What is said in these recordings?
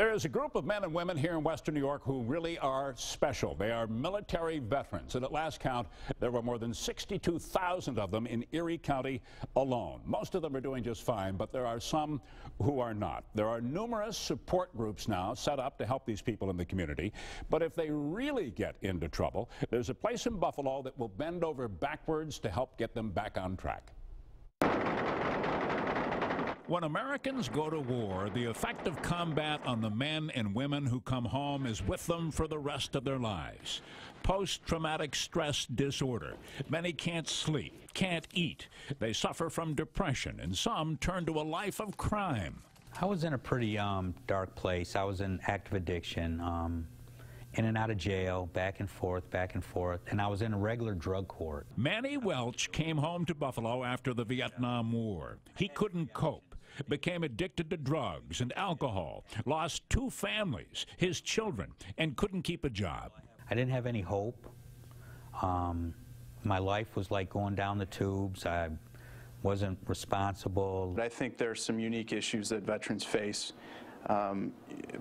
There is a group of men and women here in Western New York who really are special. They are military veterans, and at last count, there were more than 62,000 of them in Erie County alone. Most of them are doing just fine, but there are some who are not. There are numerous support groups now set up to help these people in the community, but if they really get into trouble, there's a place in Buffalo that will bend over backwards to help get them back on track. When Americans go to war, the effect of combat on the men and women who come home is with them for the rest of their lives. Post-traumatic stress disorder. Many can't sleep, can't eat. They suffer from depression, and some turn to a life of crime. I was in a pretty um, dark place. I was in active addiction. Um, in and out of jail, back and forth, back and forth, and I was in a regular drug court. Manny Welch came home to Buffalo after the Vietnam War. He couldn't cope became addicted to drugs and alcohol, lost two families, his children, and couldn't keep a job. I didn't have any hope. Um, my life was like going down the tubes. I wasn't responsible. I think there are some unique issues that veterans face, um,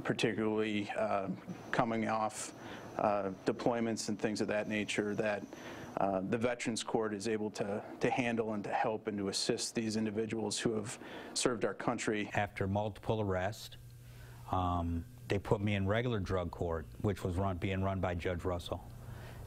particularly uh, coming off uh, deployments and things of that nature that uh, the Veterans Court is able to, to handle and to help and to assist these individuals who have served our country. After multiple arrests, um, they put me in regular drug court, which was run, being run by Judge Russell.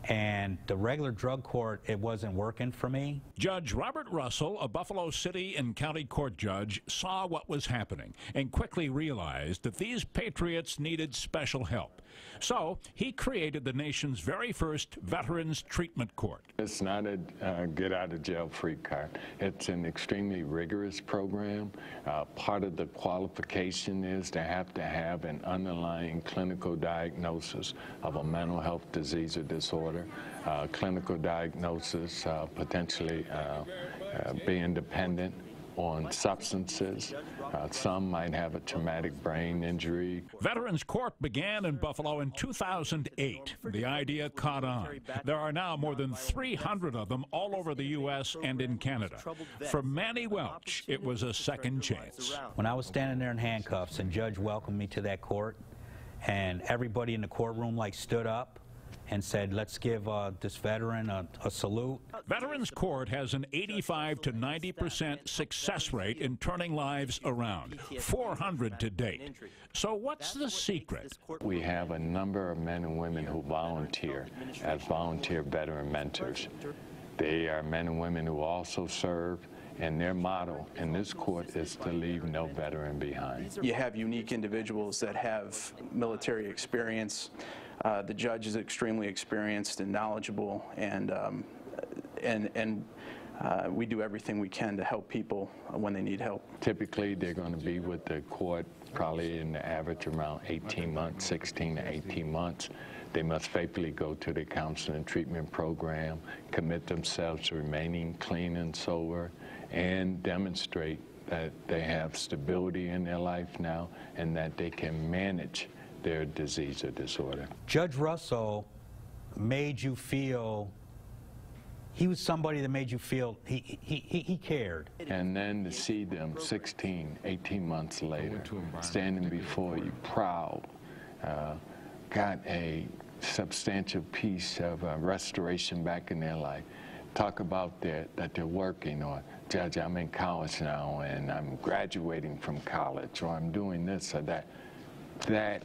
And the regular drug court, it wasn't working for me. Judge Robert Russell, a Buffalo City and County Court judge, saw what was happening and quickly realized that these patriots needed special help. So he created the nation's very first Veterans Treatment Court. It's not a uh, get out of jail free card. It's an extremely rigorous program. Uh, part of the qualification is to have to have an underlying clinical diagnosis of a mental health disease or disorder disorder, uh, clinical diagnosis, uh, potentially uh, uh, being dependent on substances. Uh, some might have a traumatic brain injury. Veterans Court began in Buffalo in 2008. The idea caught on. There are now more than 300 of them all over the U.S. and in Canada. For Manny Welch, it was a second chance. When I was standing there in handcuffs and judge welcomed me to that court, and everybody in the courtroom like stood up and said, let's give uh, this veteran a, a, salute. Veterans Court has an 85 to 90 percent success rate in turning lives around, 400 to date. So what's the secret? We have a number of men and women who volunteer as volunteer veteran mentors. They are men and women who also serve and their motto in this court is to leave no veteran behind. You have unique individuals that have military experience uh, the judge is extremely experienced and knowledgeable, and um, and and. Uh, we do everything we can to help people when they need help. Typically, they're going to be with the court probably in the average around 18 months, 16 to 18 months. They must faithfully go to the counseling and treatment program, commit themselves to remaining clean and sober, and demonstrate that they have stability in their life now and that they can manage their disease or disorder. Judge Russell made you feel he was somebody that made you feel he, he, he, he, cared. And then to see them 16, 18 months later, standing before you proud, uh, got a substantial piece of uh, restoration back in their life. Talk about their, that they're working or, Judge, I'm in college now and I'm graduating from college or I'm doing this or that. That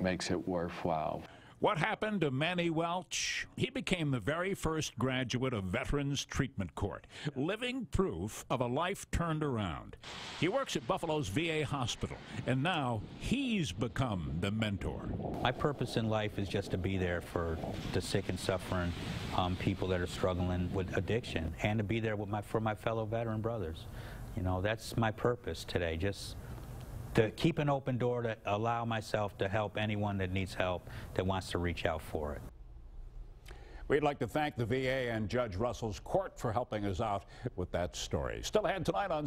makes it worthwhile. What happened to Manny Welch? He became the very first graduate of Veterans Treatment Court, living proof of a life turned around. He works at Buffalo's VA hospital, and now he's become the mentor. My purpose in life is just to be there for the sick and suffering um, people that are struggling with addiction, and to be there with my, for my fellow veteran brothers. You know, that's my purpose today, just to keep an open door to allow myself to help anyone that needs help that wants to reach out for it. We'd like to thank the VA and Judge Russell's court for helping us out with that story. Still ahead tonight on